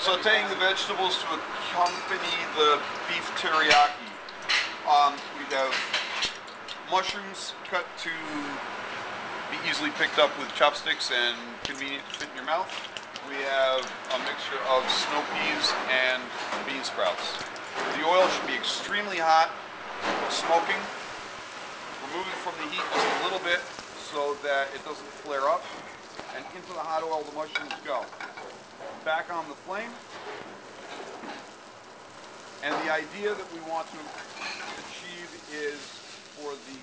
sauteing the vegetables to accompany the beef teriyaki. Um, we have mushrooms cut to be easily picked up with chopsticks and convenient to fit in your mouth. We have a mixture of snow peas and bean sprouts. The oil should be extremely hot, smoking. Remove it from the heat just a little bit so that it doesn't flare up. And into the hot oil the mushrooms go back on the flame. And the idea that we want to achieve is for the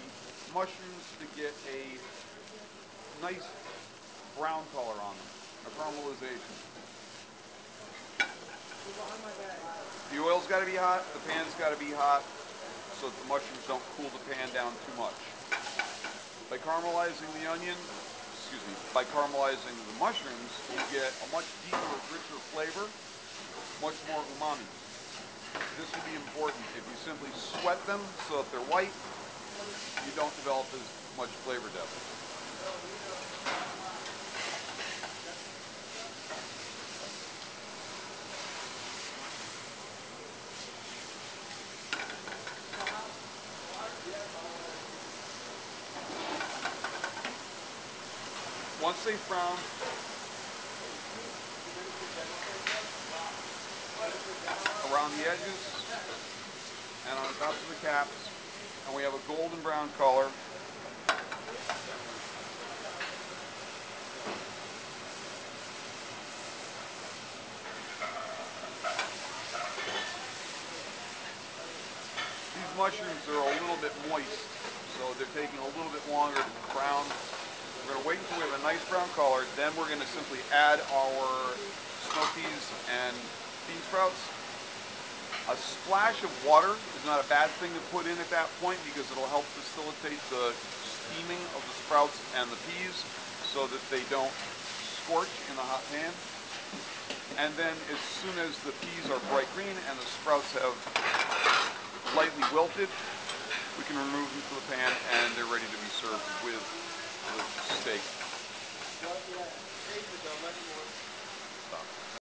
mushrooms to get a nice brown color on them, a caramelization. The oil's got to be hot, the pan's got to be hot, so that the mushrooms don't cool the pan down too much. By caramelizing the onion, excuse me, by caramelizing the mushrooms, you get a much deeper, richer flavor, much more umami. This will be important. If you simply sweat them so that they're white, you don't develop as much flavor depth. Once they brown, around the edges and on the tops of the caps, and we have a golden brown color. These mushrooms are a little bit moist, so they're taking a little bit longer to brown. We're going to wait until we have a nice brown color, then we're going to simply add our snow peas and bean sprouts. A splash of water is not a bad thing to put in at that point because it'll help facilitate the steaming of the sprouts and the peas so that they don't scorch in the hot pan. And then as soon as the peas are bright green and the sprouts have lightly wilted, we can remove them from the pan and they're ready to be served with steak. Well, yeah, steak is already more. Stop.